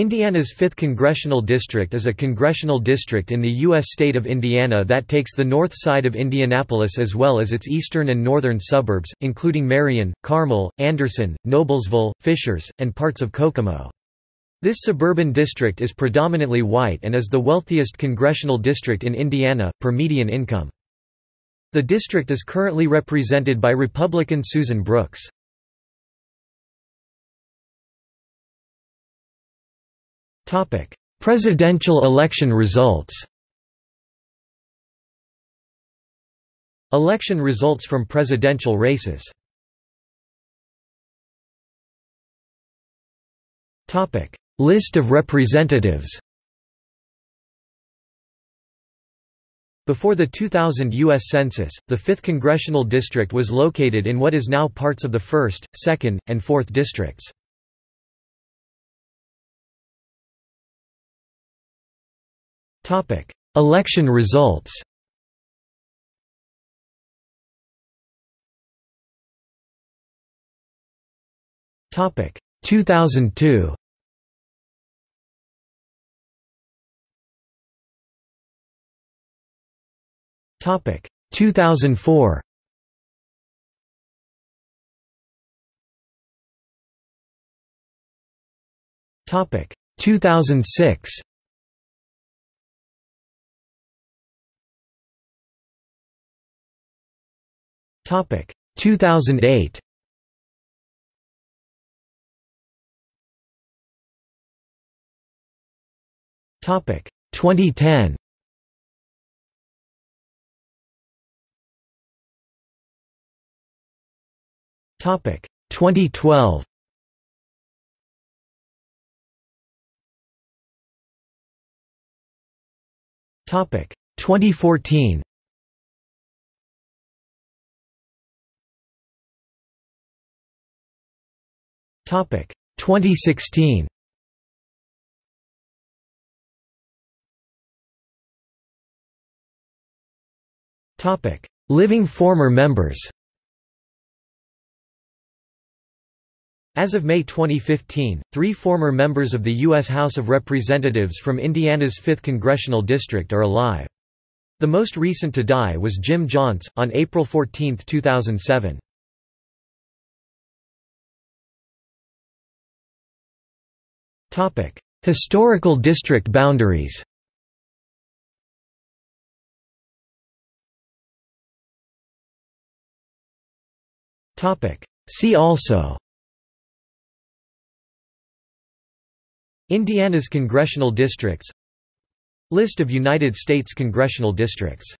Indiana's 5th Congressional District is a congressional district in the U.S. state of Indiana that takes the north side of Indianapolis as well as its eastern and northern suburbs, including Marion, Carmel, Anderson, Noblesville, Fishers, and parts of Kokomo. This suburban district is predominantly white and is the wealthiest congressional district in Indiana, per median income. The district is currently represented by Republican Susan Brooks. Presidential election results Election results from presidential races List of representatives Before the 2000 U.S. Census, the 5th Congressional District was located in what is now parts of the 1st, 2nd, and 4th districts. Election results. Topic. 2002 Topic. 2004 Topic. 2006 Topic. 2008 Topic. 2010 Topic. 2012 Topic. 2014 2016 Topic Living former members As of May 2015, three former members of the U.S. House of Representatives from Indiana's 5th Congressional District are alive. The most recent to die was Jim Jontz, on April 14, 2007. Historical district boundaries See also Indiana's congressional districts List of United States congressional districts